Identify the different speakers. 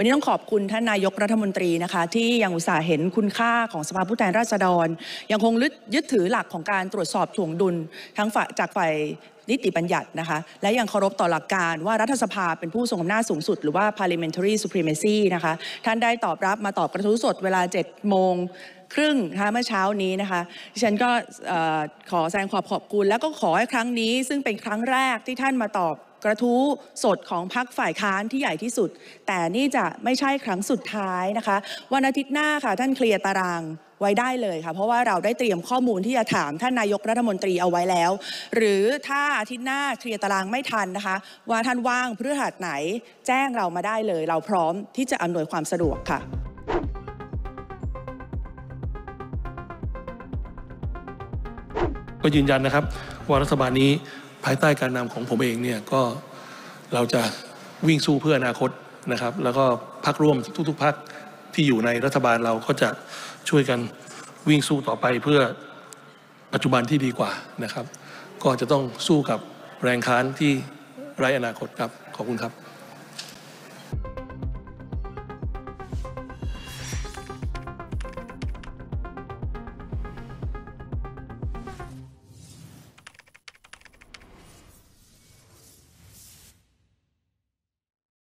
Speaker 1: วันนี้ต้องขอบคุณท่านนายกรัฐมนตรีนะคะ ที่ยังอุตส่าห์เห็นคุณค่าของสภาผู้แทนราษฎร ยังคงยึดถือหลักของการตรวจสอบถ่วงดุลทั้งฝ่ายจากฝ่ายนิติบัญญัตินะคะ และยังเคารพต่อหลักการว่ารัฐสภาเป็นผู้ทรงอำนาจสูงสุด หรือว่า parliamentary supremacy นะคะ ท่านได้ตอบรับมาตอบกระทู้สดเวลา 7 โมงครึ่งนะคะเมื่อเช้านี้นะคะดิฉันก็ขอแสดงความขอบคุณ แล้วก็ขอให้ครั้งนี้ ซึ่งเป็นครั้งแรกที่ท่านมาตอบ กระทู้สดของพรรคฝ่ายค้านที่ใหญ่ที่สุด แต่นี่จะไม่ใช่ครั้งสุดท้ายนะคะ วันอาทิตย์หน้าค่ะท่านเคลียร์ตารางไว้ได้เลยค่ะ เพราะว่าเราได้เตรียมข้อมูลที่จะถามท่านนายกรัฐมนตรีเอาไว้แล้ว หรือถ้าอาทิตย์หน้าเคลียร์ตารางไม่ทันนะคะ ว่าท่านว่างพฤหัสไหนแจ้งเรามาได้เลย เราพร้อมที่จะอำนวยความสะดวกค่ะ
Speaker 2: ก็ยืนยันนะครับ ว่ารัฐบาลนี้ ภายใต้การนำของผมเองเนี่ยก็เราจะวิ่งสู้เพื่ออนาคตนะครับ แล้วก็พักร่วมทุกๆพักที่อยู่ในรัฐบาลเราก็จะช่วยกันวิ่งสู้ต่อไปเพื่อปัจจุบันที่ดีกว่านะครับ ก็จะต้องสู้กับแรงค้านที่ไร้อนาคตครับ ขอบคุณครับ